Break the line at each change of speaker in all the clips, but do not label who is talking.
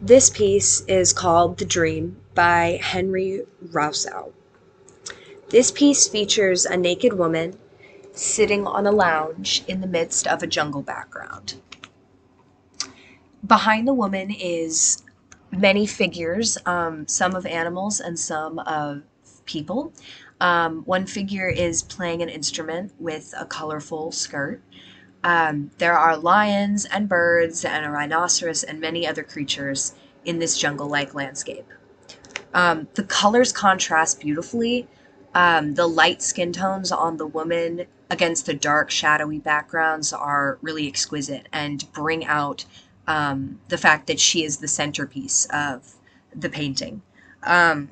This piece is called The Dream by Henri Rousseau. This piece features a naked woman sitting on a lounge in the midst of a jungle background. Behind the woman is many figures, um, some of animals and some of people. Um, one figure is playing an instrument with a colorful skirt. Um, there are lions and birds and a rhinoceros and many other creatures in this jungle-like landscape. Um, the colors contrast beautifully. Um, the light skin tones on the woman against the dark, shadowy backgrounds are really exquisite and bring out um, the fact that she is the centerpiece of the painting. Um,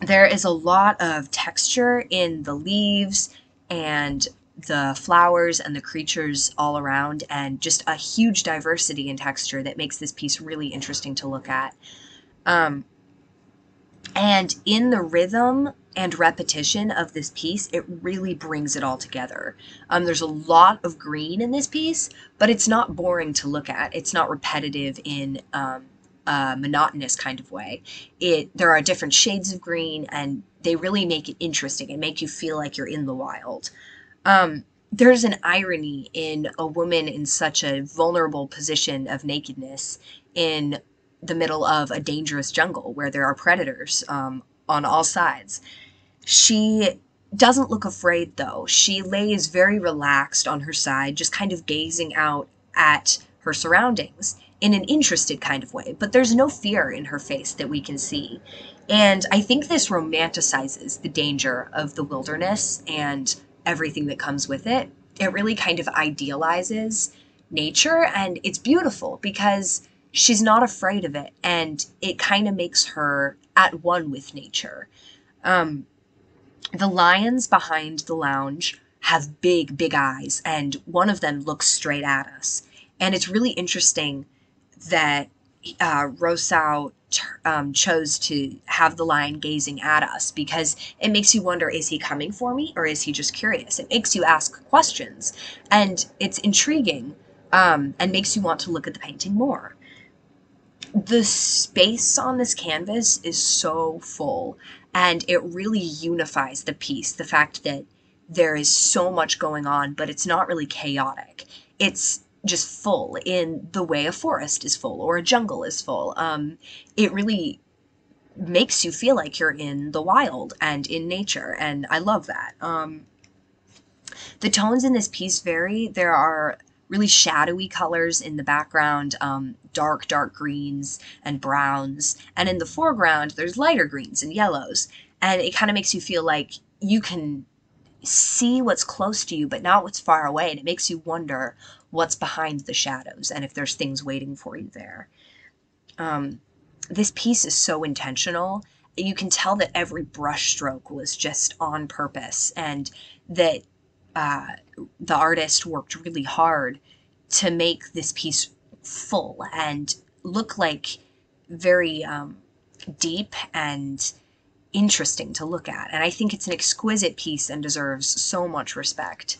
there is a lot of texture in the leaves and the flowers and the creatures all around, and just a huge diversity in texture that makes this piece really interesting to look at. Um, and in the rhythm and repetition of this piece, it really brings it all together. Um, there's a lot of green in this piece, but it's not boring to look at. It's not repetitive in um, a monotonous kind of way. It there are different shades of green, and they really make it interesting and make you feel like you're in the wild. Um, there's an irony in a woman in such a vulnerable position of nakedness in the middle of a dangerous jungle where there are predators um, on all sides. She doesn't look afraid though. She lays very relaxed on her side, just kind of gazing out at her surroundings in an interested kind of way, but there's no fear in her face that we can see. And I think this romanticizes the danger of the wilderness and everything that comes with it. It really kind of idealizes nature and it's beautiful because she's not afraid of it and it kind of makes her at one with nature. Um, the lions behind the lounge have big, big eyes, and one of them looks straight at us. And it's really interesting that uh, Rousseau um, chose to have the lion gazing at us because it makes you wonder is he coming for me or is he just curious? It makes you ask questions and it's intriguing um, and makes you want to look at the painting more. The space on this canvas is so full and it really unifies the piece. The fact that there is so much going on, but it's not really chaotic. It's just full in the way a forest is full or a jungle is full. Um, it really makes you feel like you're in the wild and in nature, and I love that. Um, the tones in this piece vary. There are really shadowy colors in the background, um, dark, dark greens and browns. And in the foreground, there's lighter greens and yellows. And it kind of makes you feel like you can see what's close to you, but not what's far away. And it makes you wonder what's behind the shadows and if there's things waiting for you there. Um, this piece is so intentional. You can tell that every brushstroke was just on purpose and that uh, the artist worked really hard to make this piece full and look like very um, deep and interesting to look at. And I think it's an exquisite piece and deserves so much respect.